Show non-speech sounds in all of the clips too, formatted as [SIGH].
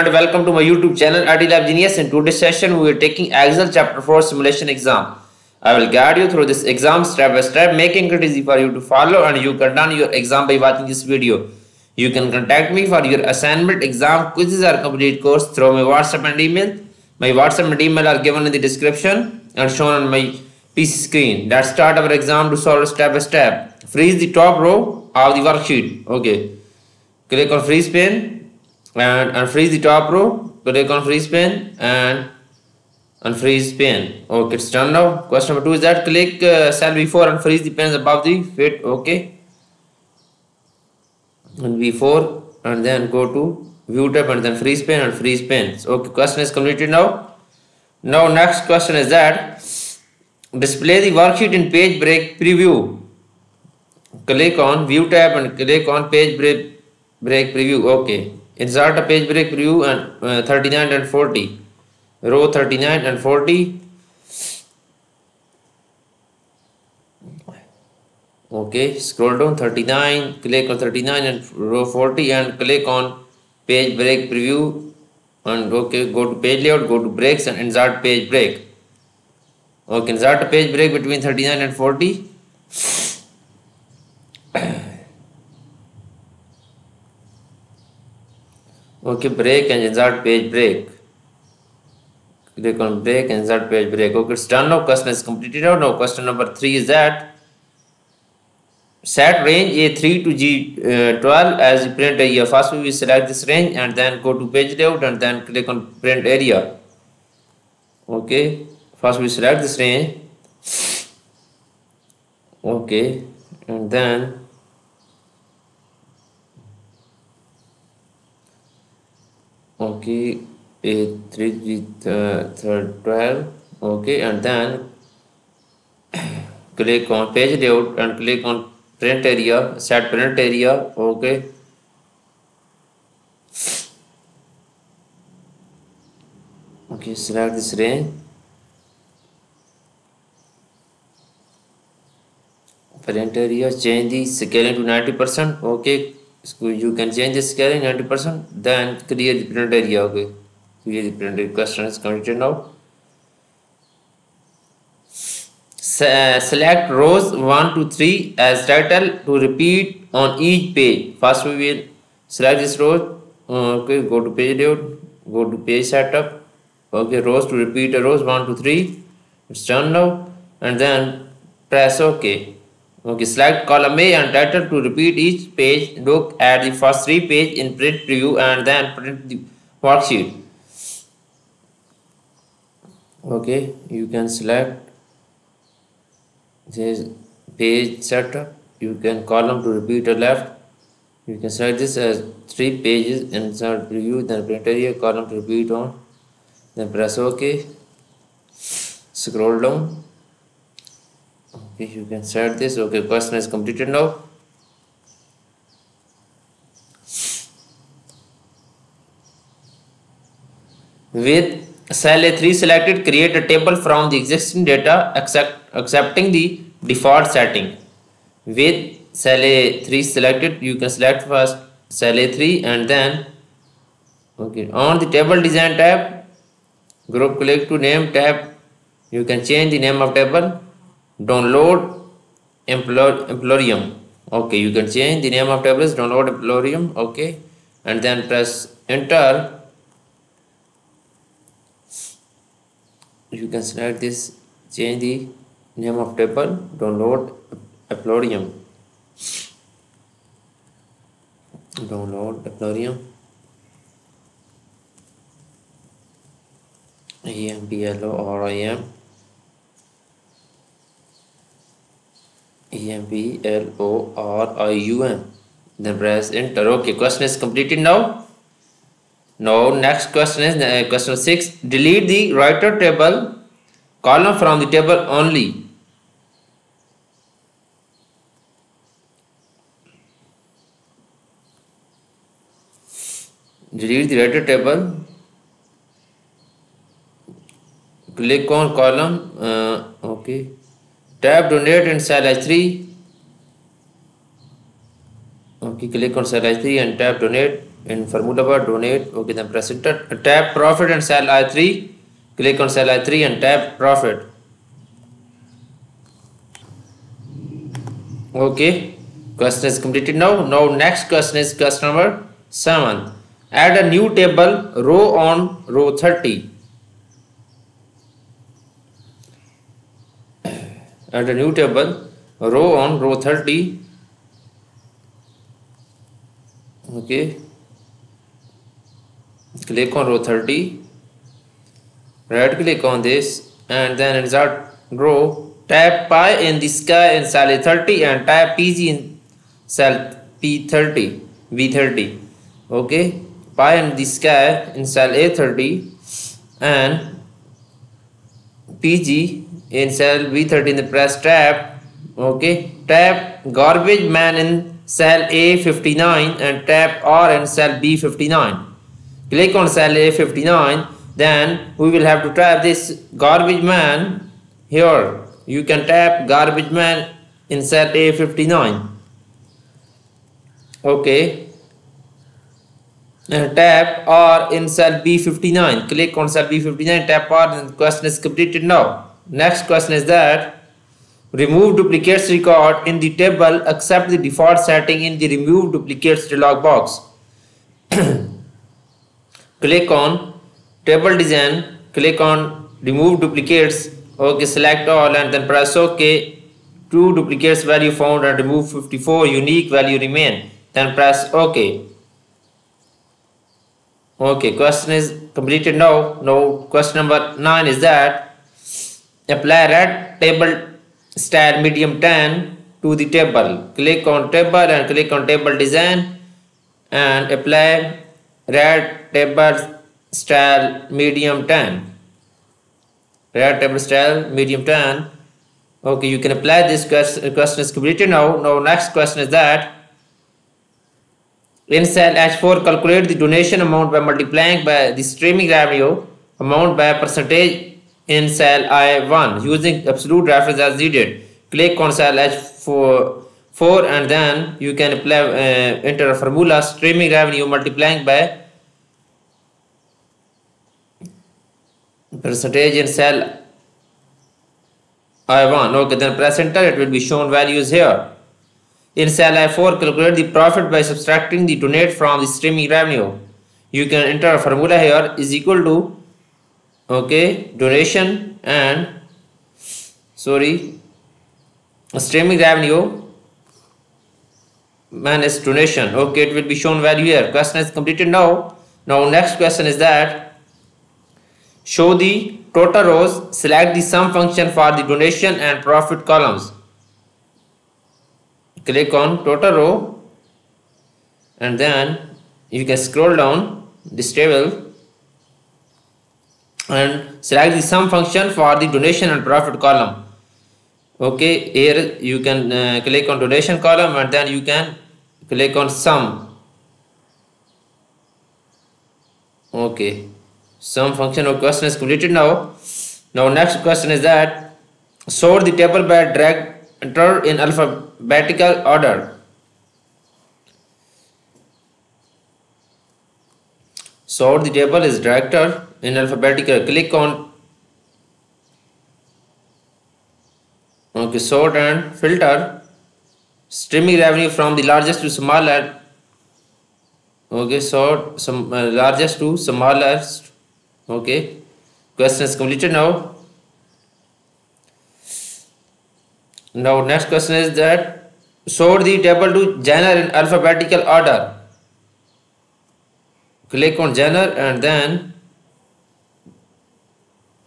and welcome to my YouTube channel IT Lab Genius. In today's session, we are taking Excel Chapter 4 Simulation Exam. I will guide you through this exam step by step, making it easy for you to follow and you can done your exam by watching this video. You can contact me for your assignment, exam, quizzes or complete course through my WhatsApp and email. My WhatsApp and email are given in the description and shown on my PC screen. Let's start our exam to solve step by step. Freeze the top row of the worksheet. Okay. Click on freeze pane and unfreeze the top row. Click on freeze pane and unfreeze pane. Okay, it's done now. Question number two is that click uh, cell B4 and freeze the pens above the fit. Okay. And B4 and then go to view tab and then freeze pane and freeze pane. Okay, question is completed now. Now next question is that display the worksheet in page break preview. Click on view tab and click on page break, break preview. Okay. Insert a page break preview and uh, 39 and 40. Row 39 and 40. Okay, scroll down 39, click on 39 and row 40 and click on page break preview and okay, go to page layout, go to breaks and insert page break. Okay, insert a page break between 39 and 40. Okay, break and insert page break. Click on break and insert page break. Okay, it's done now. Question is completed now. Question number three is that set range A3 to G12 as print area. First, we select this range and then go to page layout and then click on print area. Okay, first we select this range. Okay, and then okay a3 with uh, third 12 okay and then click on page layout and click on print area set print area okay okay select this range print area change the scaling to 90 percent okay change the scaling 90 percent then clear the print area okay clear the print area question is completed now select rows 1 to 3 as title to repeat on each page. First we will select this row. Uh, okay, go to page layout, go to page setup. Okay, rows to repeat rows 1 to 3. It's done now. And then press OK. Okay, select column A and title to repeat each page. Look at the first three pages in print preview and then print the worksheet. Okay, you can select this page setup you can column to repeat or left. You can select this as three pages insert preview then print area column to repeat on. Then press ok scroll down okay you can set this okay question is completed now with Cell A3 selected, create a table from the existing data accept, accepting the default setting. With cell A3 selected, you can select first cell A3 and then okay on the table design tab, group click to name tab, you can change the name of table, download Emporium. Okay, you can change the name of tables, download Emporium. Okay, and then press enter you can select this change the name of table download Emporium download Emporium E M P E M B L O R I U M press enter okay question is completed now now next question is question six delete the writer table column from the table only delete the writer table click on column okay Tab donate and cell H3. Okay, click on cell H3 and tab donate. In formula bar donate. Okay then press enter. Tap profit and cell i3 click on cell i3 and tap profit. Okay question is completed now. Now next question is question number 7 add a new table row on row 30 add a new table row on row 30 okay. Click on row 30 right click on this and then insert row. Type pi in the sky in cell A30 and type PG in cell P30 V30 okay. Pi in the sky in cell A30 and PG in cell V30 the press tab okay tab garbage man in cell A59 and tap R in cell B59 click on cell A59 then we will have to tap this garbage man here. You can tap garbage man in cell A59 okay. And tap R in cell B59 click on cell B59 tap R and question is completed now next question is that remove duplicates record in the table accept the default setting in the remove duplicates dialog box. [CLEARS THROAT] Click on table design click on remove duplicates okay select all and then press ok two duplicates value found and remove 54 unique value remain then press ok okay question is completed now. Now question number 9 is that apply red table style medium tan to the table. Click on table and click on table design. And apply red table style medium tan. Red table style medium tan. Okay you can apply this question, question is completed now. Now next question is that in cell h4 calculate the donation amount by multiplying by the streaming revenue amount by percentage in cell i1 using absolute reference as needed. Click on cell h4 4 and then you can apply uh, enter a formula streaming revenue multiplying by percentage in cell I1 okay then press enter. It will be shown values here. In cell I4 calculate the profit by subtracting the donate from the streaming revenue. You can enter a formula here is equal to okay donation and sorry streaming revenue minus donation. Okay it will be shown value here. Question is completed now. Now next question is that Show the total rows, select the sum function for the donation and profit columns. Click on total row. And then you can scroll down this table and select the sum function for the donation and profit column. Okay, here you can uh, click on donation column and then you can click on sum. Okay sum function of question is completed now now next question is that sort the table by drag in alphabetical order sort the table is director in alphabetical click on okay sort and filter streaming revenue from the largest to smaller okay sort some uh, largest to smallest okay question is completed now. Now next question is that sort the table to genre in alphabetical order. Click on genre and then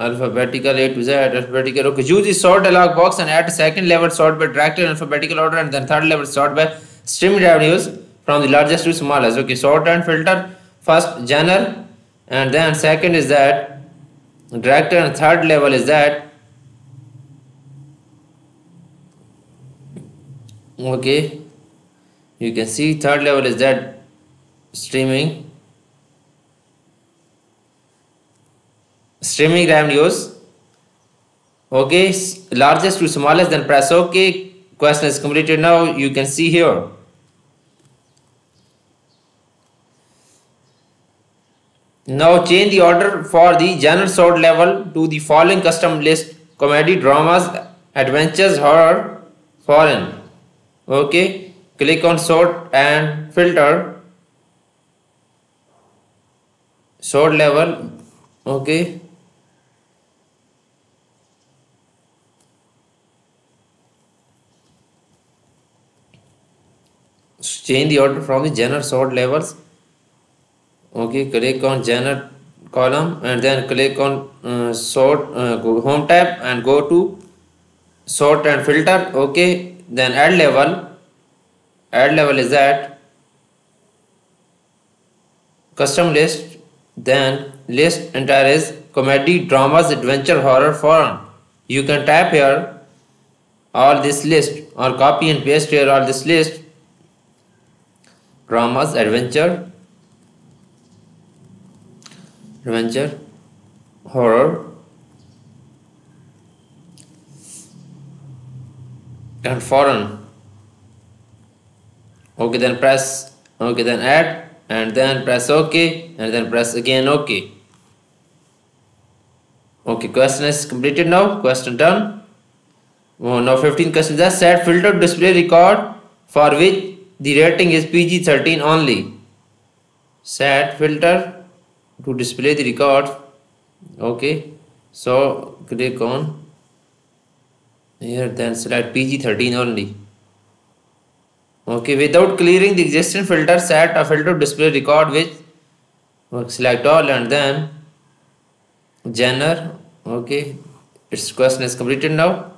alphabetical A to Z alphabetical okay use the sort dialog box and add second level sort by directed alphabetical order and then third level sort by stream revenues from the largest to smallest. Okay sort and filter first genre and then second is that director and third level is that. Okay you can see third level is that streaming streaming revenues okay largest to smallest then press ok question is completed now you can see here Now change the order for the general sort level to the following custom list comedy, dramas, adventures, horror, foreign. Okay, click on sort and filter. Sort level. Okay. Change the order from the general sort levels. Okay click on genre column and then click on uh, sort uh, home tab and go to sort and filter. Okay then add level. Add level is that custom list then list entire is comedy dramas adventure horror foreign. You can type here all this list or copy and paste here all this list dramas adventure adventure horror and foreign. Okay then press okay then add and then press ok and then press again ok okay question is completed now. Question done. Oh, now 15 questions set. Filter display record for which the rating is pg-13 only. Set filter to display the record. Okay. So click on. Here then select pg13 only. Okay. Without clearing the existing filter set a filter to display record which select all and then genre okay. Its question is completed now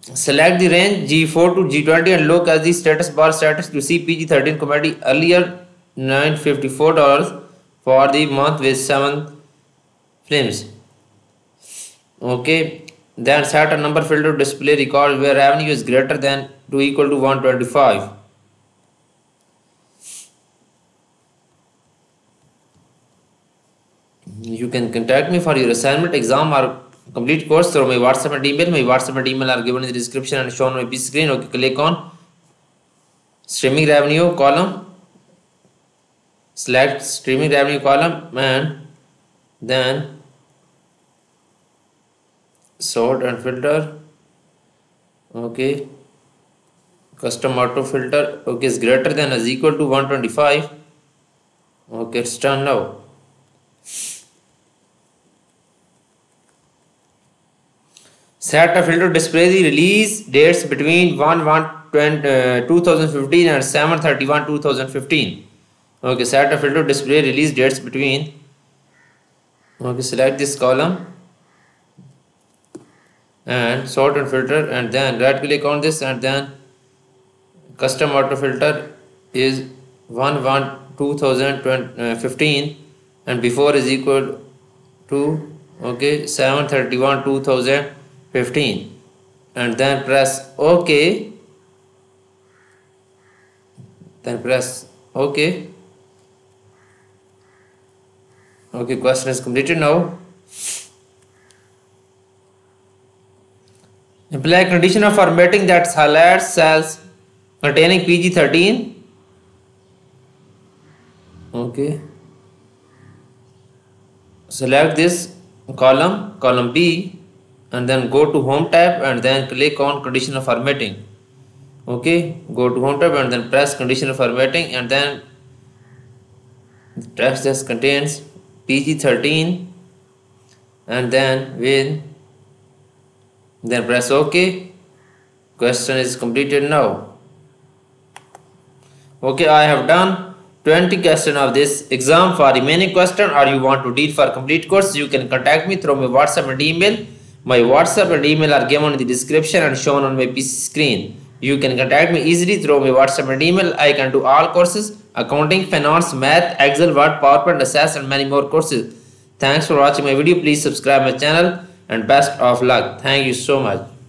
select the range G4 to G20 and look at the status bar status to see PG13 comedy earlier $954 for the month with 7 films. Okay then set a number filter display record where revenue is greater than to equal to 125 you can contact me for your assignment exam or complete course through my whatsapp and email my whatsapp and email are given in the description and shown on my screen okay click on streaming revenue column select streaming revenue column and then sort and filter okay custom auto filter okay is greater than or equal to 125 okay it's done now set a filter display the release dates between 1 1 uh, 2015 and 7 31 2015 okay set a filter display release dates between okay select this column and sort and filter and then right click on this and then custom auto filter is 1 1 2015 and before is equal to okay 731 2015 and then press ok. Then press ok. Okay question is completed now. Imply condition of formatting that highlights cells containing pg13 okay. Select this column column b and then go to home tab and then click on conditional formatting. Okay go to home tab and then press conditional formatting and then text just contains PG13 and then when then press OK. Question is completed now. Okay I have done 20 question of this exam. For remaining question or you want to deal for complete course you can contact me through my whatsapp and email my whatsapp and email are given in the description and shown on my PC screen you can contact me easily through my whatsapp and email I can do all courses accounting, finance, math, Excel, Word, PowerPoint, SAS and many more courses. Thanks for watching my video. Please subscribe my channel and best of luck. Thank you so much.